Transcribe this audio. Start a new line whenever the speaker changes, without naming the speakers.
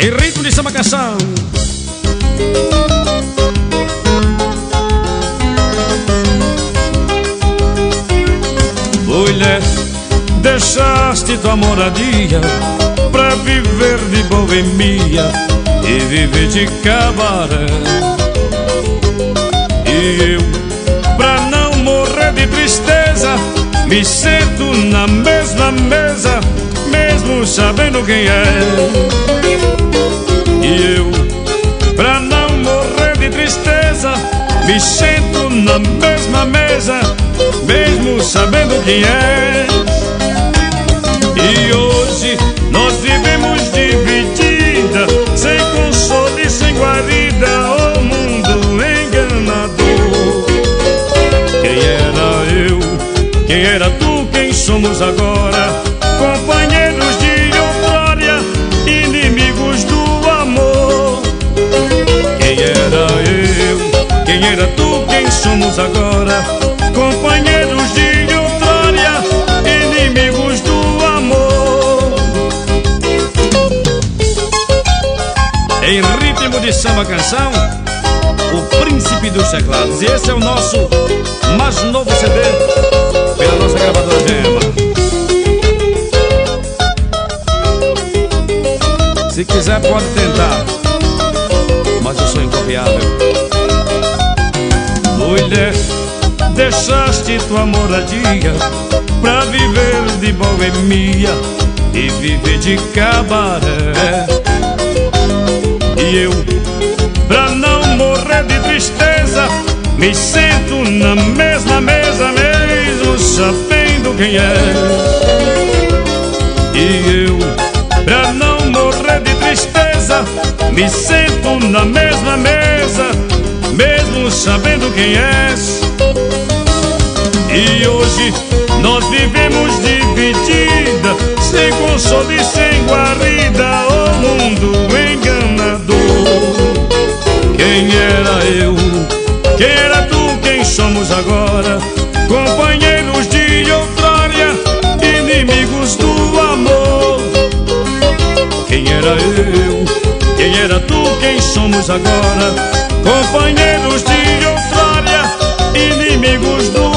Em ritmo de samba canção Mulher, deixaste tua moradia Pra viver de boemia E viver de cabaré Me sento na mesma mesa Mesmo sabendo quem é E eu, pra não morrer de tristeza Me sento na mesma mesa mesmo sabendo quem é. Quem era tu? Quem somos agora? Companheiros de outrora, inimigos do amor. Quem era eu? Quem era tu? Quem somos agora? companheiros de outrora, inimigos do amor. Em ritmo de samba canção, o príncipe dos teclados. E esse é o nosso mais novo CD nossa gravadora Gema. Se quiser pode tentar, mas eu sou inconfiável. Mulher deixaste tua moradia Pra viver de boemia e viver de cabaré E eu, pra não morrer de tristeza Me sento na mesma mesa sabendo quem é E eu, pra não morrer de tristeza Me sento na mesma mesa mesmo sabendo quem és e hoje nós vivemos dividida, sem consolo e sem guarida, o mundo enganador. Quem era eu? Quem era tu? Quem somos agora? Companheiros de outrora, inimigos do amor. Quem era eu? Quem era tu? Quem somos agora? Companheiros de outrora, inimigos do amor.